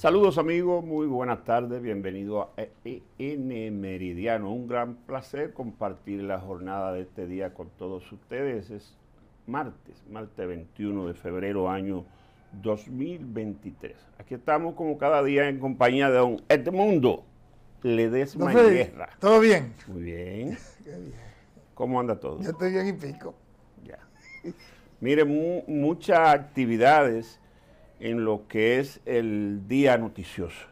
Saludos amigos, muy buenas tardes, bienvenido a N Meridiano. Un gran placer compartir la jornada de este día con todos ustedes. Es martes, martes 21 de febrero año 2023. Aquí estamos como cada día en compañía de don Edmundo Ledesma Freddy, Guerra. ¿Todo bien? Muy bien. Qué bien. ¿Cómo anda todo? Yo estoy bien y pico. Ya. Mire, mu- muchas actividades en lo que es el día noticioso.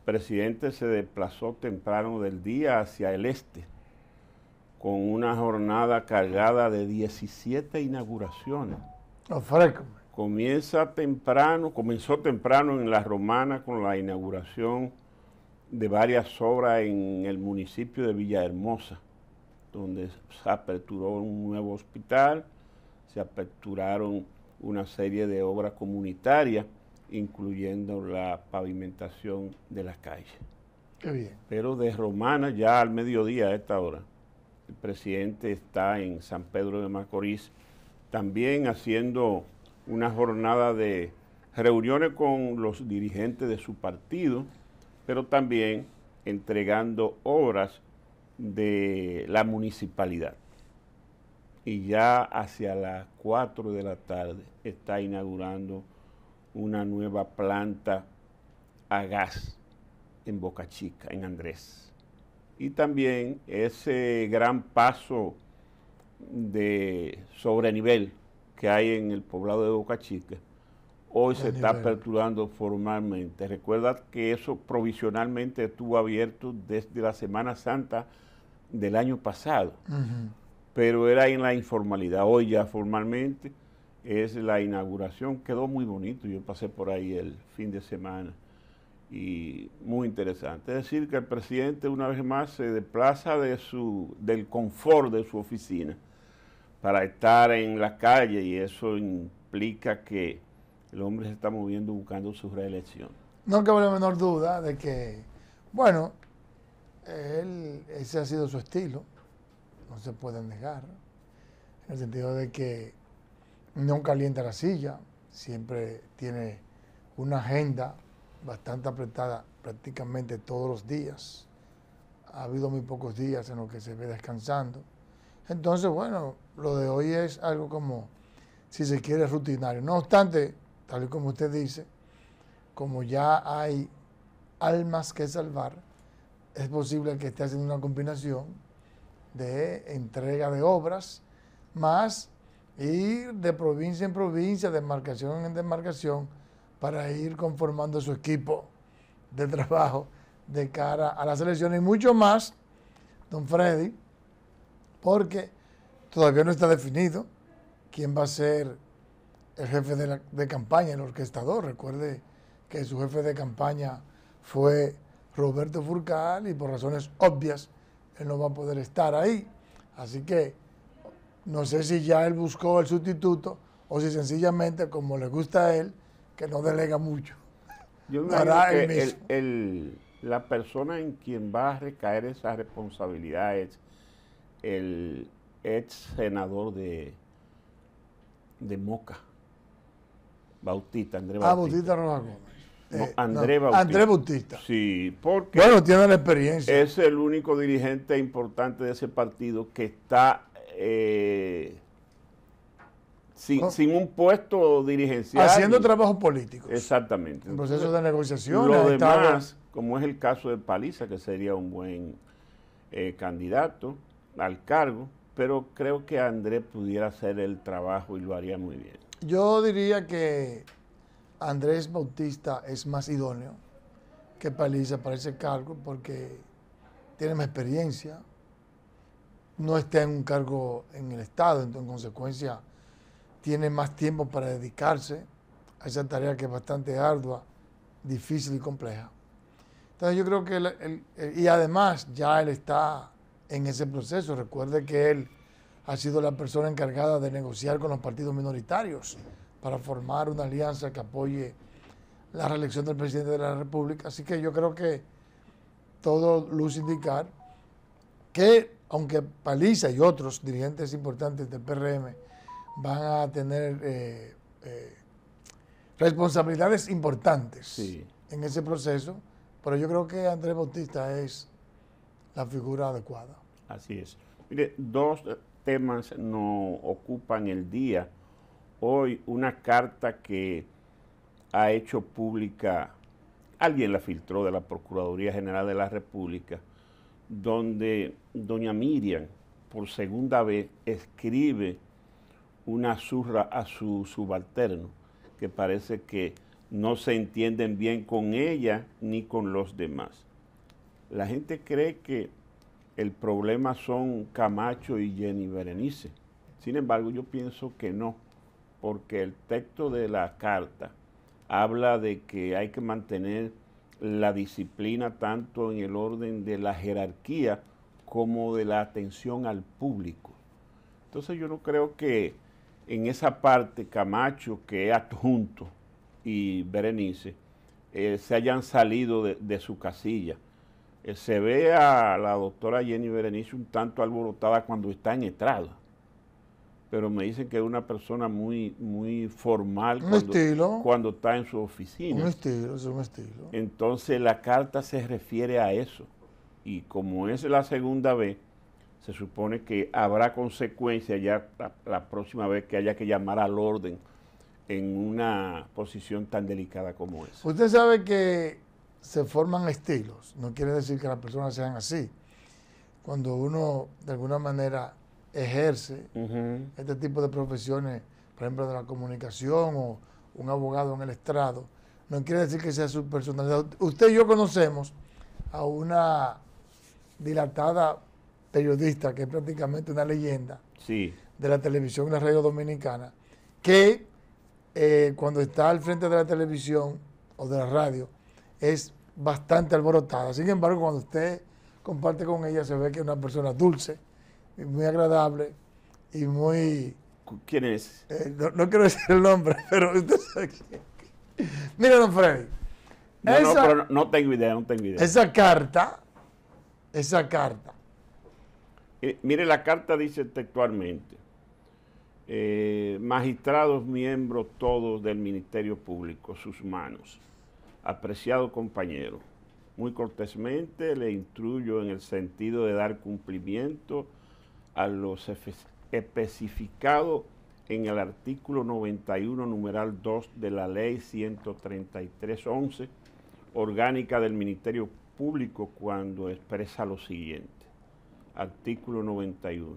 El presidente se desplazó temprano del día hacia el este con una jornada cargada de 17 inauguraciones. Ofrécome. Comienza temprano, comenzó temprano en la Romana con la inauguración de varias obras en el municipio de Villahermosa, donde se aperturó un nuevo hospital, se aperturaron una serie de obras comunitarias, incluyendo la pavimentación de las calles. Qué bien. Pero de Romana ya al mediodía a esta hora, el presidente está en San Pedro de Macorís, también haciendo una jornada de reuniones con los dirigentes de su partido, pero también entregando obras de la municipalidad. Y ya hacia las 4 de la tarde está inaugurando una nueva planta a gas en Boca Chica, en Andrés. Y también ese gran paso de sobrenivel que hay en el poblado de Boca Chica, hoy se está aperturando formalmente. Recuerda que eso provisionalmente estuvo abierto desde la Semana Santa del año pasado. Pero era en la informalidad. Hoy ya formalmente es la inauguración. Quedó muy bonito. Yo pasé por ahí el fin de semana y muy interesante. Es decir, que el presidente una vez más se desplaza de su, del confort de su oficina para estar en la calle y eso implica que el hombre se está moviendo buscando su reelección. No cabe la menor duda de que, bueno, él, ese ha sido su estilo, no se puede negar, en el sentido de que no calienta la silla, siempre tiene una agenda bastante apretada prácticamente todos los días. Ha habido muy pocos días en los que se ve descansando. Entonces, bueno, lo de hoy es algo como, si se quiere, rutinario. No obstante, tal y como usted dice, como ya hay almas que salvar, es posible que esté haciendo una combinación de entrega de obras más ir de provincia en provincia, demarcación en demarcación, para ir conformando su equipo de trabajo de cara a las elecciones y mucho más, don Freddy, porque todavía no está definido quién va a ser el jefe de, la- de campaña, el orquestador. Recuerde que su jefe de campaña fue Roberto Furcal y por razones obvias él no va a poder estar ahí. Así que no sé si ya él buscó el sustituto o si sencillamente, como le gusta a él, que no delega mucho. Yo me que el- la persona en quien va a recaer esa responsabilidad es el ex senador de, de Moca, Bautista, Andrés Ah, Bautista. Bautista Rojas Gómez. No, Eh, Andrés no, Bautista. Andrés Bautista. Sí, porque Bueno, tiene la experiencia. es el único dirigente importante de ese partido que está eh, sin, Oh. sin un puesto dirigencial. haciendo trabajos políticos. Exactamente. En proceso de negociación. Lo demás, como es el caso de Paliza, que sería un buen eh, candidato al cargo, pero creo que Andrés pudiera hacer el trabajo y lo haría muy bien. Yo diría que Andrés Bautista es más idóneo que Paliza para ese cargo porque tiene más experiencia, no está en un cargo en el Estado, entonces en consecuencia tiene más tiempo para dedicarse a esa tarea que es bastante ardua, difícil y compleja. Entonces yo creo que, el- el- el- y además ya él está en ese proceso, recuerde que él ha sido la persona encargada de negociar con los partidos minoritarios para formar una alianza que apoye la reelección del presidente de la República. Así que yo creo que todo luce indicar que, aunque Paliza y otros dirigentes importantes del PRM van a tener eh, eh, responsabilidades importantes Sí. en ese proceso, pero yo creo que Andrés Bautista es la figura adecuada. Así es. Mire, dos temas nos ocupan el día. Hoy una carta que ha hecho pública, alguien la filtró de la Procuraduría General de la República, donde doña Miriam, por segunda vez, escribe una zurra a su subalterno, que parece que no se entienden bien con ella ni con los demás. La gente cree que el problema son Camacho y Jenny Berenice. Sin embargo, yo pienso que no, porque el texto de la carta habla de que hay que mantener la disciplina tanto en el orden de la jerarquía como de la atención al público. Entonces yo no creo que en esa parte Camacho, que es adjunto, y Berenice, eh, se hayan salido de, su casilla. Eh, se ve a la doctora Jenny Berenice un tanto alborotada cuando está en estrada pero me dicen que es una persona muy, muy formal cuando, cuando está en su oficina. Un estilo, es un estilo. Entonces la carta se refiere a eso. Y como es la segunda vez, se supone que habrá consecuencias ya la, próxima vez que haya que llamar al orden en una posición tan delicada como esa. Usted sabe que se forman estilos, no quiere decir que las personas sean así. Cuando uno de alguna manera ejerce este tipo de profesiones, por ejemplo, de la comunicación o un abogado en el estrado, no quiere decir que sea su personalidad. Usted y yo conocemos a una dilatada periodista que es prácticamente una leyenda de la televisión y la radio dominicana, que eh, cuando está al frente de la televisión o de la radio es bastante alborotada. Sin embargo, cuando usted comparte con ella se ve que es una persona dulce, muy agradable y muy... ¿Quién es? Eh, no, quiero decir el nombre, pero usted sabe quién. Mira, don Freddy. No, no, pero no tengo idea, no tengo idea. Esa carta, esa carta. Eh, mire, la carta dice textualmente, eh, magistrados, miembros todos del Ministerio Público, sus manos, apreciado compañero, muy cortésmente le instruyo en el sentido de dar cumplimiento a los especificados en el artículo 91, numeral 2 de la ley 133.11, orgánica del Ministerio Público, cuando expresa lo siguiente. Artículo 91.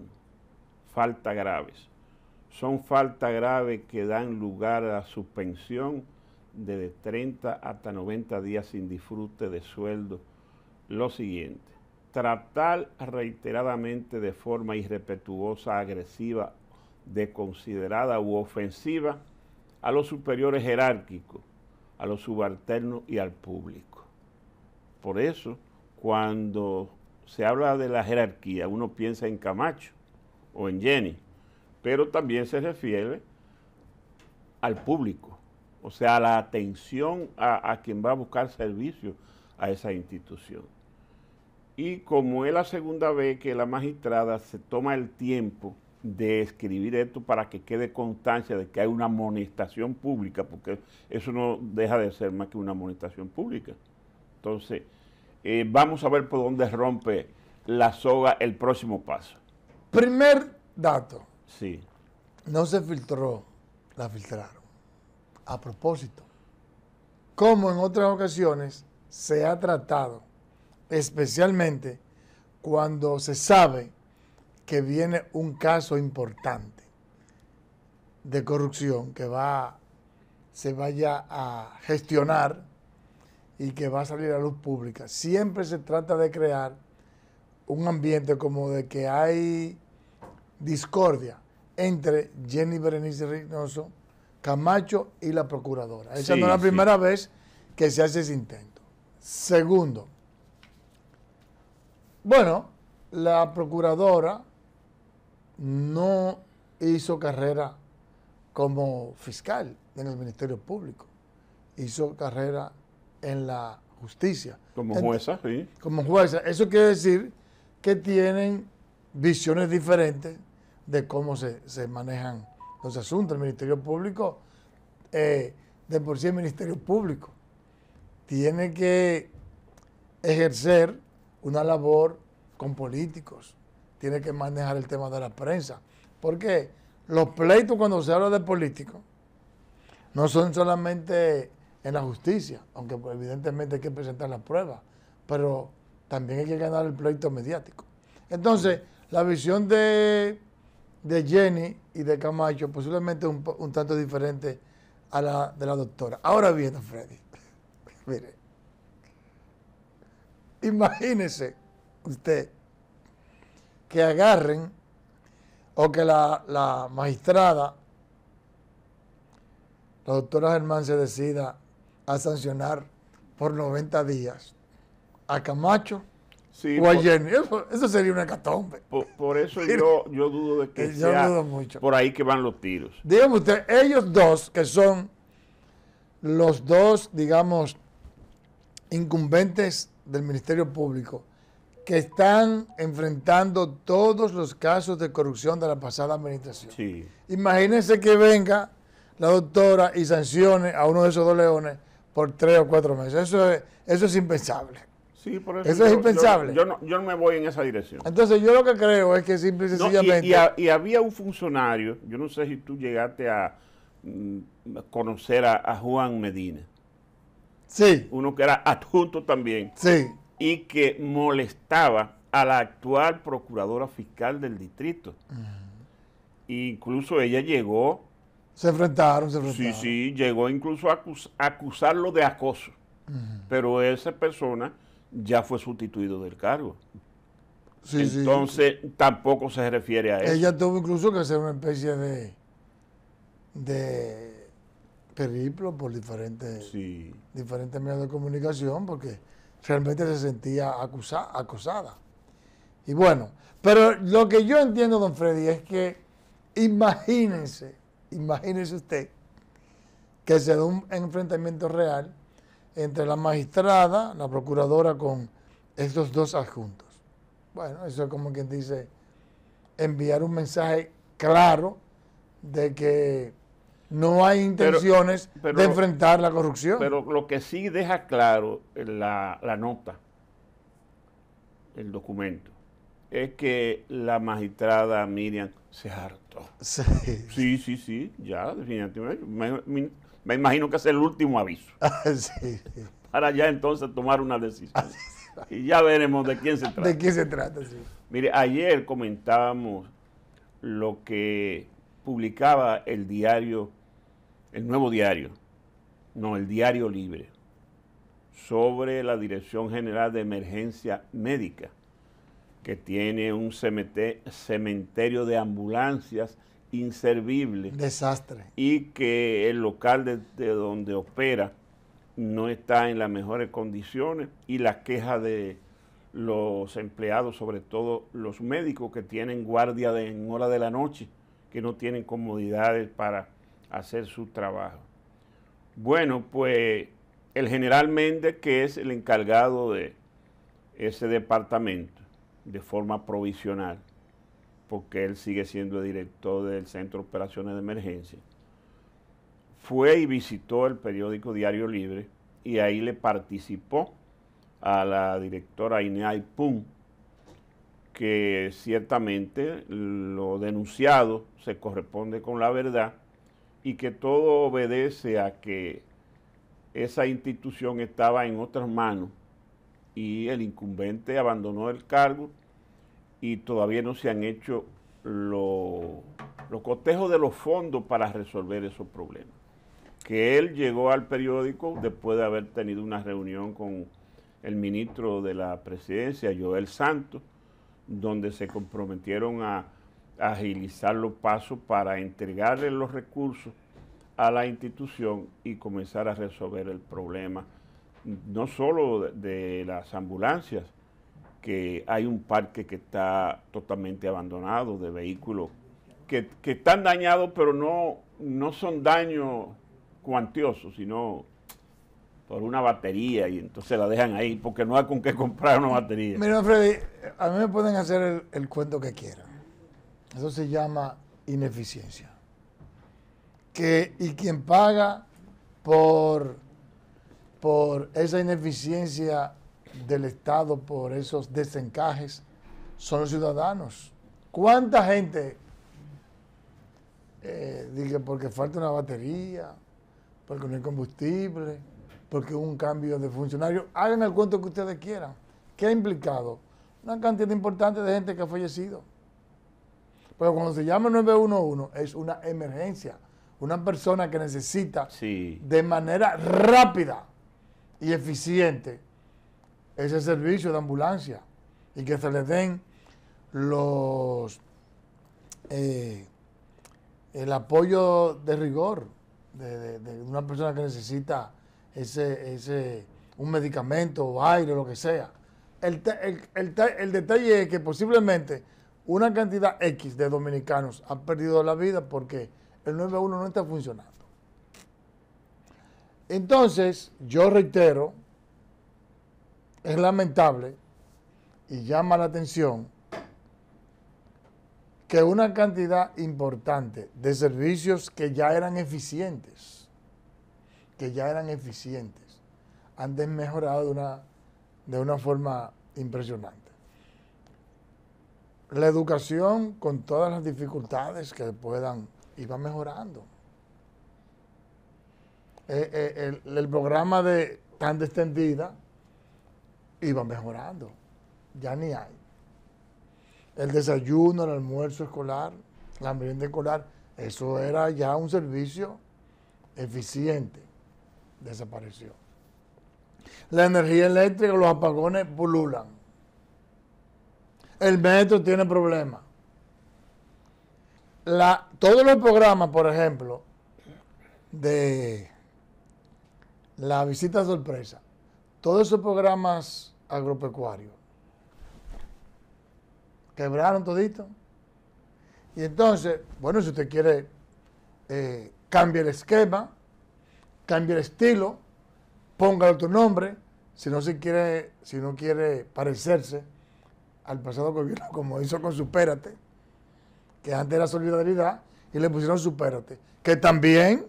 Falta graves. Son faltas graves que dan lugar a suspensión de 30 hasta 90 días sin disfrute de sueldo. Lo siguiente tratar reiteradamente de forma irrespetuosa, agresiva, desconsiderada u ofensiva a los superiores jerárquicos, a los subalternos y al público. Por eso, cuando se habla de la jerarquía, uno piensa en Camacho o en Jenny, pero también se refiere al público, o sea, a la atención a, a quien va a buscar servicio a esa institución. Y como es la segunda vez que la magistrada se toma el tiempo de escribir esto para que quede constancia de que hay una amonestación pública, porque eso no deja de ser más que una amonestación pública. Entonces, eh, vamos a ver por dónde rompe la soga el próximo paso. Primer dato. Sí. No se filtró, la filtraron. A propósito, como en otras ocasiones se ha tratado especialmente cuando se sabe que viene un caso importante de corrupción que va, se vaya a gestionar y que va a salir a luz pública. Siempre se trata de crear un ambiente como de que hay discordia entre Jenny Berenice Reynoso, Camacho y la procuradora. Esa no es la primera vez que se hace ese intento. Segundo, bueno, la procuradora no hizo carrera como fiscal en el Ministerio Público, hizo carrera en la justicia. Como jueza, sí. Como jueza. Eso quiere decir que tienen visiones diferentes de cómo se, manejan los asuntos. El Ministerio Público, eh, de por sí el Ministerio Público. tiene que ejercer una labor con políticos, tiene que manejar el tema de la prensa. Porque los pleitos cuando se habla de políticos no son solamente en la justicia, aunque pues, evidentemente hay que presentar las pruebas, pero también hay que ganar el pleito mediático. Entonces, la visión de, de Jenny y de Camacho posiblemente un, un tanto diferente a la de la doctora. Ahora bien, Freddy, mire, imagínese usted que agarren o que la, la magistrada, la doctora Germán, se decida a sancionar por 90 días a Camacho Sí, o a por, Jenny. Eso, eso sería una catombe. por- por eso yo, yo dudo de que Yo sea dudo mucho. por ahí que van los tiros. Dígame usted, ellos dos, que son los dos, digamos, incumbentes del Ministerio Público, que están enfrentando todos los casos de corrupción de la pasada administración. Sí. Imagínense que venga la doctora y sancione a uno de esos dos leones por tres o cuatro meses. Eso es, eso es impensable. Sí, por eso. Eso es yo- impensable. Yo, yo no, yo no me voy en esa dirección. Entonces yo lo que creo es que simple y No, y- sencillamente... y, ha- y había un funcionario, yo no sé si tú llegaste a mm, conocer a, a Juan Medina, sí, uno que era adjunto también, sí, y que molestaba a la actual procuradora fiscal del distrito. Incluso ella llegó, se enfrentaron, se sí, enfrentaron. sí, llegó incluso a acus- acusarlo de acoso, pero esa persona ya fue sustituido del cargo. Sí, sí. Entonces tampoco se refiere a eso. Ella tuvo incluso que hacer una especie de, de periplo por diferentes, Sí. diferentes medios de comunicación porque realmente se sentía acusa- acosada. Y bueno, pero lo que yo entiendo, don Freddy, es que imagínense, imagínense usted que se da un enfrentamiento real entre la magistrada, la procuradora, con estos dos adjuntos. Bueno, eso es como quien dice enviar un mensaje claro de que no hay intenciones pero- de enfrentar la corrupción. Pero lo que sí deja claro la, la nota, el documento, es que la magistrada Miriam se hartó. sí. Sí, sí, sí, ya, definitivamente. Me, me- me imagino que es el último aviso sí. para ya entonces tomar una decisión. Y ya veremos de quién se trata. ¿De qué se trata? Sí. Mire, ayer comentábamos lo que publicaba el diario, el nuevo diario, no, el diario libre, sobre la Dirección General de Emergencia Médica, que tiene un cementerio de ambulancias inservible Desastre. y que el local de, de donde opera no está en las mejores condiciones y las quejas de los empleados, sobre todo los médicos que tienen guardia de- en hora de la noche, que no tienen comodidades para hacer su trabajo. Bueno, pues el general Méndez, que es el encargado de ese departamento de forma provisional, porque él sigue siendo el director del Centro de Operaciones de Emergencia, fue y visitó el periódico Diario Libre y ahí le participó a la directora Inés Pum, que ciertamente lo denunciado se corresponde con la verdad y que todo obedece a que esa institución estaba en otras manos y el incumbente abandonó el cargo y todavía no se han hecho lo- los cotejos de los fondos para resolver esos problemas. Que él llegó al periódico después de haber tenido una reunión con el ministro de la presidencia, Joel Santos, donde se comprometieron a agilizar los pasos para entregarle los recursos a la institución y comenzar a resolver el problema, no solo de, las ambulancias, que hay un parque que está totalmente abandonado de vehículos que, que están dañados, pero no, no son daños cuantiosos, sino por una batería y entonces la dejan ahí porque no hay con qué comprar una batería. Mira, Freddy, a mí me pueden hacer el cuento que quieran. Eso se llama ineficiencia. Que, y quien paga por por esa ineficiencia del Estado, por esos desencajes, son los ciudadanos. ¿Cuánta gente, eh, dije, porque falta una batería, porque no hay combustible, porque hubo un cambio de funcionario? Hagan el cuento que ustedes quieran. ¿Qué ha implicado? Una cantidad importante de gente que ha fallecido. Pero cuando se llama 911 es una emergencia. Una persona que necesita de manera rápida y eficiente ese servicio de ambulancia y que se le den los eh, el apoyo de rigor de, una persona que necesita ese, ese un medicamento o aire o lo que sea. El, el detalle es que posiblemente una cantidad X de dominicanos han perdido la vida porque el 911 no está funcionando. Entonces, yo reitero, es lamentable y llama la atención que una cantidad importante de servicios que ya eran eficientes, que ya eran eficientes, han desmejorado de una, de una forma impresionante. La educación, con todas las dificultades que puedan, iba mejorando. Eh, eh, el, programa de tan extendida iba mejorando. Ya ni hay. El desayuno, el almuerzo escolar, la merienda escolar, eso era ya un servicio eficiente. Desapareció. La energía eléctrica, los apagones pululan. El metro tiene problemas. todos los programas, por ejemplo, de la visita sorpresa, todos esos programas agropecuarios, quebraron todito. Y entonces, bueno, si usted quiere, eh, cambie el esquema, cambie el estilo, póngale tu nombre, si no se quiere, si no quiere parecerse al pasado gobierno, como hizo con Supérate, que antes era solidaridad, y le pusieron Supérate, que también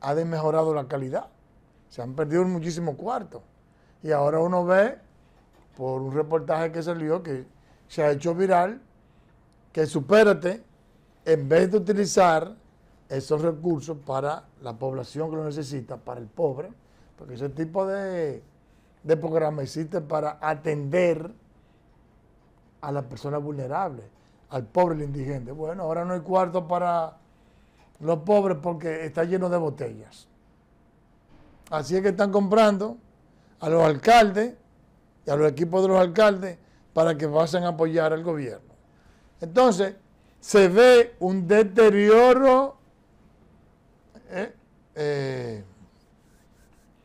ha desmejorado la calidad. Se han perdido muchísimos cuartos. Y ahora uno ve, por un reportaje que salió, que se ha hecho viral, que Supérate, en vez de utilizar esos recursos para la población que lo necesita, para el pobre, porque ese tipo de, de programa existe para atender a las personas vulnerables, al pobre, el indigente. Bueno, ahora no hay cuarto para los pobres porque está lleno de botellas. Así es que están comprando a los alcaldes y a los equipos de los alcaldes para que vayan a apoyar al gobierno. Entonces, se ve un deterioro eh, eh,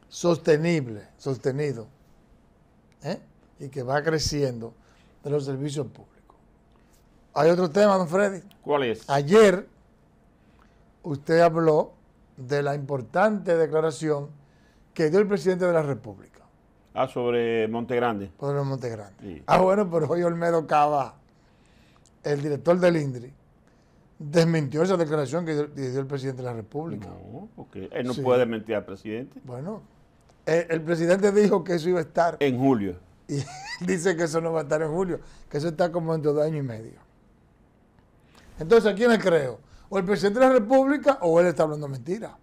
sostenible, sostenido, eh, y que va creciendo de los servicios públicos. Hay otro tema, don Freddy. ¿Cuál es? Ayer usted habló de la importante declaración que dio el presidente de la República. Ah, sobre Montegrande. Sobre Montegrande. Ah, bueno, pero hoy Olmedo Cava, el director del INDRI, desmintió esa declaración que dio, el presidente de la República. No, porque él no puede mentir al presidente. Bueno, el, el presidente dijo que eso iba a estar. En julio y dice que eso no va a estar en julio, que eso está como dentro de año y medio. Entonces, ¿a quién le creo? O el presidente de la República o él está hablando mentira.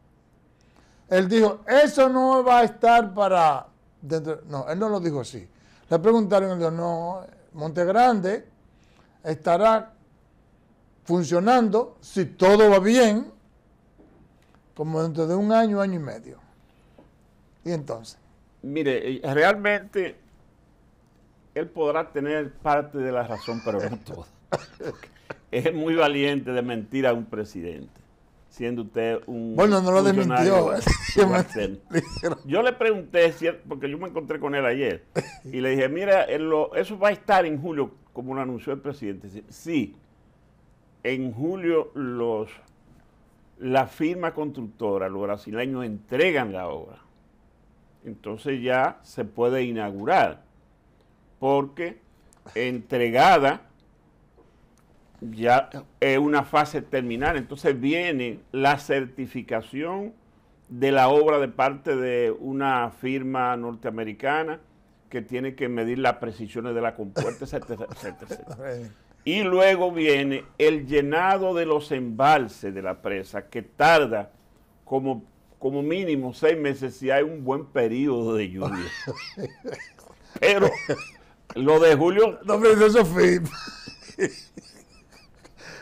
Él dijo, eso no va a estar para... Dentro, no, él no lo dijo así. Le preguntaron, él dijo, no, Montegrande estará funcionando, si todo va bien, como dentro de un año, año y medio. Y entonces. Mire, realmente él podrá tener parte de la razón, pero no toda. es muy valiente de mentir a un presidente, siendo usted un. Bueno, no lo desmintió. yo le pregunté, porque yo me encontré con él ayer, y le dije: Mira, eso va a estar en julio, como lo anunció el presidente. Sí, en julio los la firma constructora, los brasileños entregan la obra. Entonces ya se puede inaugurar porque entregada ya es una fase terminal. Entonces viene la certificación de la obra de parte de una firma norteamericana que tiene que medir las precisiones de la compuerta, etcétera, etcétera, Y luego viene el llenado de los embalses de la presa, que tarda como, como mínimo seis meses si hay un buen periodo de lluvia. Pero lo de Julio... No, pero eso firma.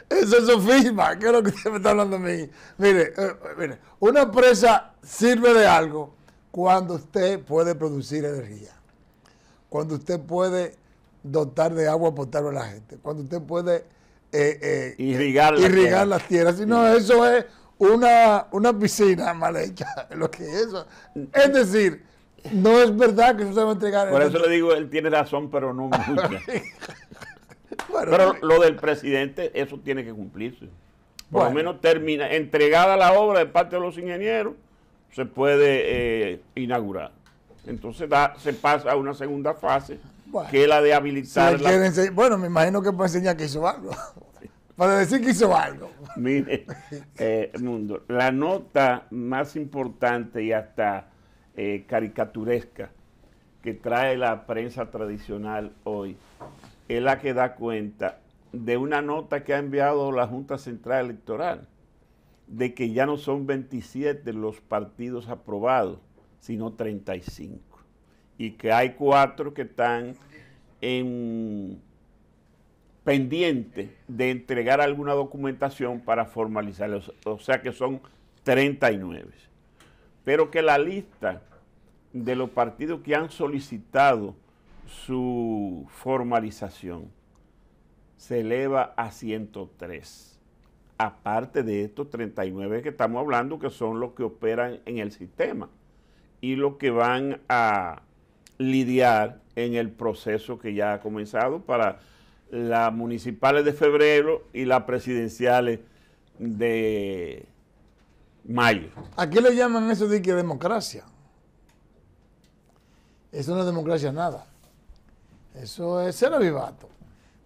Eso es firma. ¿Qué es lo que usted me está hablando a mí? Mire, eh, mire, una presa sirve de algo cuando usted puede producir energía. Cuando usted puede dotar de agua potable a la gente. Cuando usted puede eh, eh, irrigar, las tierras. Si no, eso es una, una piscina mal hecha. Lo que es eso. Es decir, no es verdad que eso se va a entregar. Por eso le digo, él tiene razón, pero no mucha. pero lo del presidente, eso tiene que cumplirse. Por lo menos termina, entregada la obra de parte de los ingenieros, se puede eh, inaugurar. Entonces se pasa a una segunda fase, que es la de habilitar. bueno, me imagino que para enseñar que hizo algo. para decir que hizo algo. Mire, eh, Mundo, la nota más importante y hasta eh, caricaturesca que trae la prensa tradicional hoy es la que da cuenta de una nota que ha enviado la Junta Central Electoral, de que ya no son 27 los partidos aprobados, sino 35. Y que hay cuatro que están en pendiente de entregar alguna documentación para formalizarlos, o sea que son 39. Pero que la lista de los partidos que han solicitado su formalización se eleva a 103. Aparte de estos 39 que estamos hablando, que son los que operan en el sistema y los que van a lidiar en el proceso que ya ha comenzado para las municipales de febrero y las presidenciales de mayo. ¿A qué le llaman eso de que democracia? Eso no es democracia nada. Eso es ser avivato.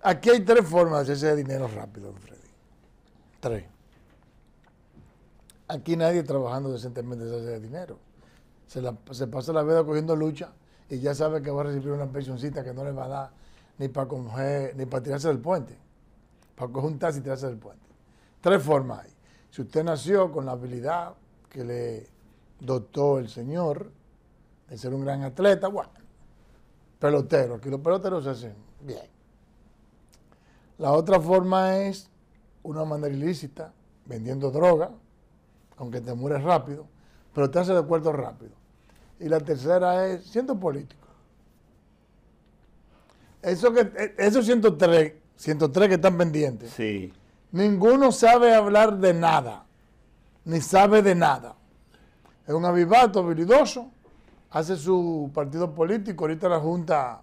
Aquí hay tres formas de hacerse dinero rápido, Freddy. Tres. Aquí nadie trabajando decentemente se hace dinero. Se, se pasa la vida cogiendo lucha y ya sabe que va a recibir una pensioncita que no le va a dar ni para coger, ni para tirarse del puente. Para coger un taxi y tirarse del puente. Tres formas hay. Si usted nació con la habilidad que le dotó el Señor de ser un gran atleta, bueno, pelotero. Aquí los peloteros se hacen bien. La otra forma es una manera ilícita, vendiendo droga, aunque te mueres rápido, pero te hace de acuerdo rápido. Y la tercera es siendo político. Eso que, esos 103, 103 que están pendientes, sí. Ninguno sabe hablar de nada, ni sabe de nada. Es un avivato habilidoso, hace su partido político, ahorita la Junta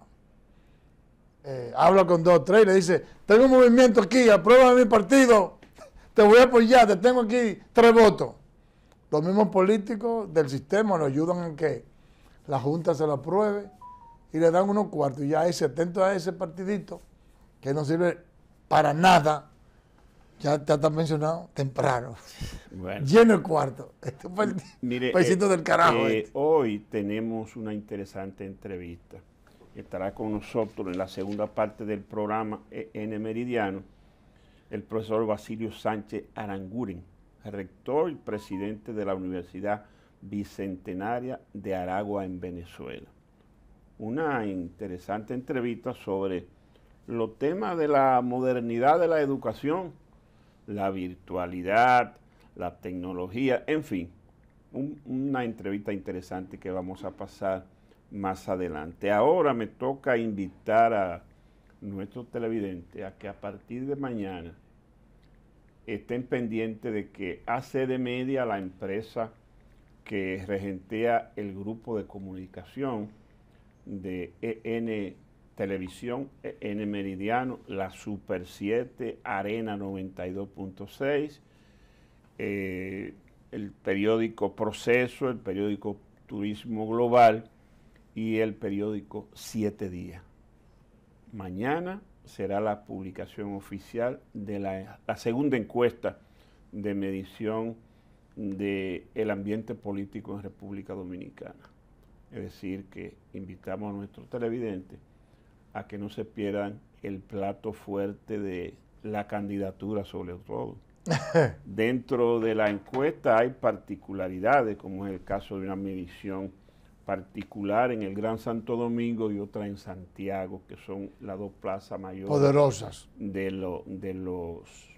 eh, habla con dos o tres y le dice, tengo un movimiento aquí, aprueba mi partido, te voy a apoyar, te tengo aquí tres votos. Los mismos políticos del sistema nos ayudan en que la Junta se lo apruebe y le dan unos cuartos. Y ya ese atento a ese partidito, que no sirve para nada, ya te está mencionado temprano. Lleno el cuarto. Este Mire, paisito del carajo. Eh, este. Hoy tenemos una interesante entrevista. Estará con nosotros en la segunda parte del programa N Meridiano el profesor Basilio Sánchez Aranguren, rector y presidente de la Universidad Bicentenaria de Aragua en Venezuela. Una interesante entrevista sobre los temas de la modernidad de la educación la virtualidad, la tecnología, en fin, una entrevista interesante que vamos a pasar más adelante. Ahora me toca invitar a nuestros televidentes a que a partir de mañana estén pendientes de que ACD Media, la empresa que regentea el grupo de comunicación de EN Televisión N Meridiano, la Super 7, Arena 92.6, eh, el periódico Proceso, el periódico Turismo Global y el periódico Siete Días. Mañana será la publicación oficial de la, la segunda encuesta de medición del ambiente político en República Dominicana. Es decir, que invitamos a nuestros televidentes a que no se pierdan el plato fuerte de la candidatura sobre todo. Dentro de la encuesta hay particularidades, como es el caso de una medición particular en el Gran Santo Domingo y otra en Santiago, que son las dos plazas mayores poderosas de, lo, de los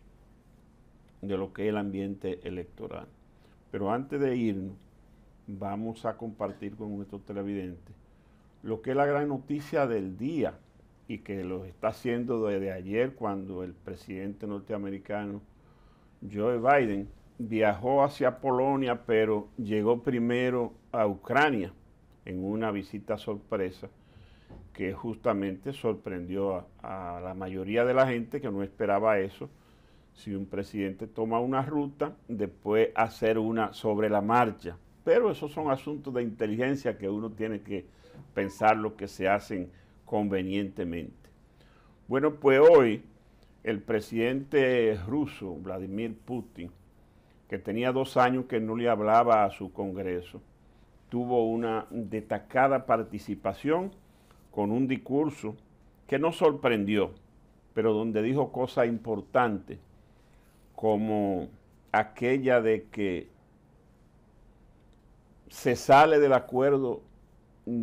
de lo que es el ambiente electoral. Pero antes de irnos, vamos a compartir con nuestros televidentes lo que es la gran noticia del día y que lo está haciendo desde ayer cuando el presidente norteamericano Joe Biden viajó hacia Polonia, pero llegó primero a Ucrania en una visita sorpresa que justamente sorprendió a, la mayoría de la gente que no esperaba eso. Si un presidente toma una ruta, después hacer una sobre la marcha. Pero esos son asuntos de inteligencia que uno tiene que pensar lo que se hacen convenientemente. Bueno, pues hoy el presidente ruso, Vladimir Putin, que tenía dos años que no le hablaba a su Congreso, tuvo una destacada participación con un discurso que no sorprendió, pero donde dijo cosas importantes, como aquella de que se sale del acuerdo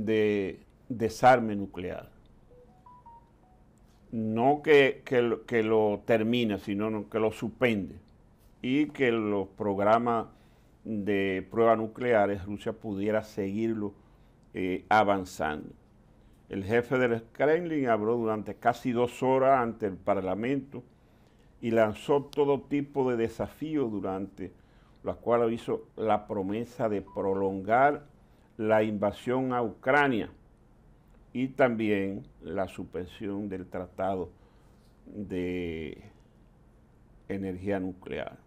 de desarme nuclear no que, que lo termina, sino que lo suspende y que los programas de pruebas nucleares Rusia pudiera seguirlo eh, avanzando. El jefe del Kremlin habló durante casi dos horas ante el Parlamento y lanzó todo tipo de desafíos durante los cuales hizo la promesa de prolongar la invasión a Ucrania y también la suspensión del tratado de energía nuclear.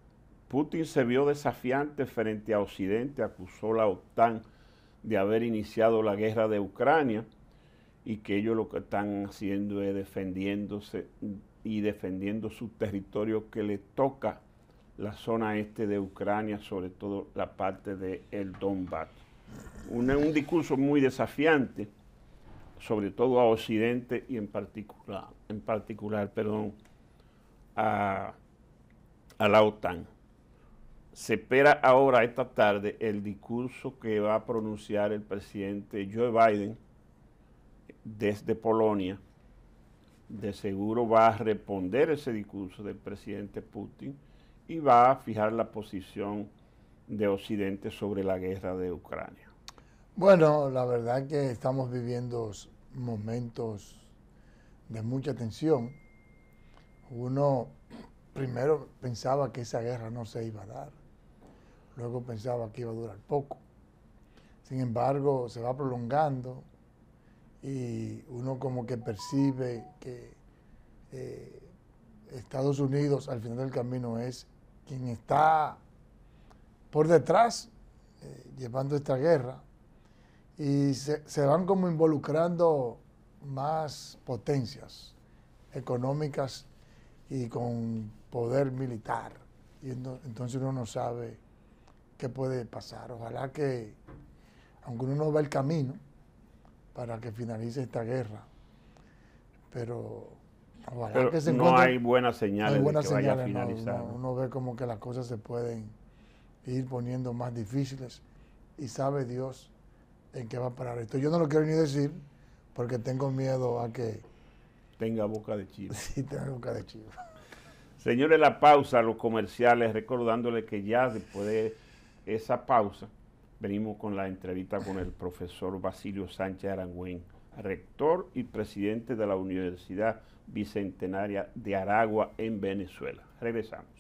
Putin se vio desafiante frente a Occidente, acusó a la OTAN de haber iniciado la guerra de Ucrania y que ellos lo que están haciendo es defendiéndose y defendiendo su territorio que le toca la zona este de Ucrania, sobre todo la parte del el Donbass. Un discurso muy desafiante sobre todo a Occidente y en particular, en particular perdón, a, a la OTAN. Se espera ahora, esta tarde, el discurso que va a pronunciar el presidente Joe Biden desde Polonia. De seguro va a responder ese discurso del presidente Putin y va a fijar la posición de Occidente sobre la guerra de Ucrania. Bueno, la verdad que estamos viviendo momentos de mucha tensión. Uno primero pensaba que esa guerra no se iba a dar, luego pensaba que iba a durar poco. Sin embargo, se va prolongando y uno como que percibe que eh, Estados Unidos al final del camino es quien está por detrás eh, llevando esta guerra y se, van como involucrando más potencias económicas y con poder militar. Y entonces uno no sabe qué puede pasar. Ojalá que, aunque uno no ve el camino para que finalice esta guerra, pero ojalá que se No hay buenas señales de que vaya a finalizar. uno ve como que las cosas se pueden ir poniendo más difíciles y sabe Dios en qué va a parar esto. Yo no lo quiero ni decir porque tengo miedo a que... Tenga boca de chivo. Sí, tenga boca de chivo. Señores, la pausa, los comerciales, recordándole que ya después de esa pausa, venimos con la entrevista con el profesor Basilio Sánchez Arangüén, rector y presidente de la Universidad Bicentenaria de Aragua en Venezuela. Regresamos.